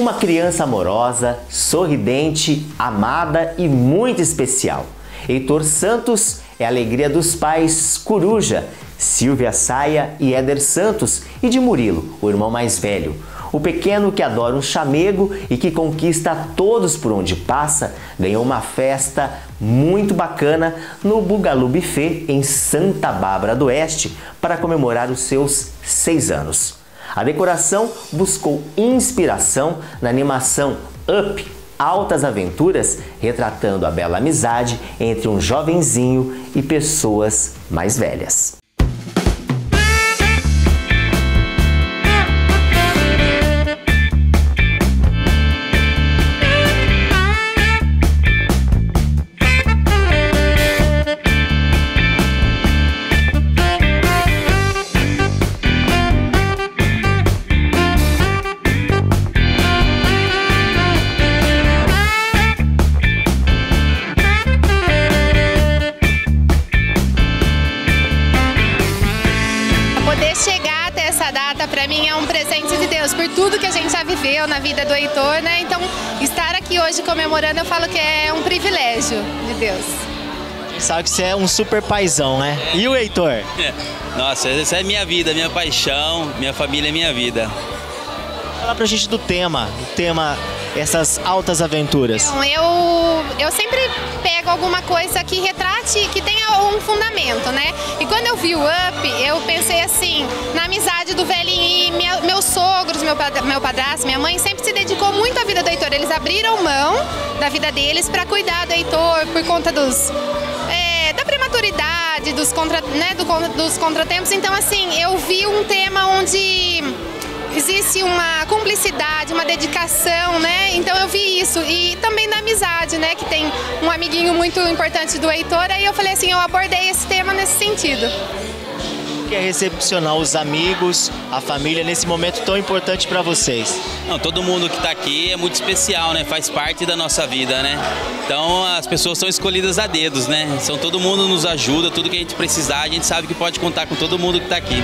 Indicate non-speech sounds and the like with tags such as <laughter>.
Uma criança amorosa, sorridente, amada e muito especial. Heitor Santos é a alegria dos pais Coruja, Silvia Saia e Éder Santos e de Murilo, o irmão mais velho. O pequeno que adora um chamego e que conquista todos por onde passa, ganhou uma festa muito bacana no Bugalu Buffet em Santa Bárbara do Oeste para comemorar os seus seis anos. A decoração buscou inspiração na animação Up Altas Aventuras, retratando a bela amizade entre um jovenzinho e pessoas mais velhas. Viveu na vida do Heitor, né? Então, estar aqui hoje comemorando, eu falo que é um privilégio de Deus. A gente sabe que você é um super paizão, né? E o Heitor? É. <laughs> Nossa, essa é minha vida, minha paixão, minha família é minha vida. Fala pra gente do tema, o tema essas altas aventuras? Então, eu, eu sempre pego alguma coisa que retrate, que fundamento, né? E quando eu vi o Up, eu pensei assim, na amizade do velhinho e minha, meus sogros, meu, meu padrasto, minha mãe sempre se dedicou muito à vida do Heitor. Eles abriram mão da vida deles para cuidar do Heitor por conta dos... É, da prematuridade, dos, contra, né, do, dos contratempos. Então, assim, eu vi um tema onde existe uma cumplicidade, uma dedicação, né? Então eu vi isso. E também da amizade, né? Que tem um amiguinho muito importante do Heitor. Aí eu falei assim, eu abordei esse tema nesse sentido. Que é recepcionar os amigos, a família nesse momento tão importante para vocês? Não, todo mundo que está aqui é muito especial, né? Faz parte da nossa vida, né? Então as pessoas são escolhidas a dedos, né? Então todo mundo nos ajuda, tudo que a gente precisar, a gente sabe que pode contar com todo mundo que está aqui.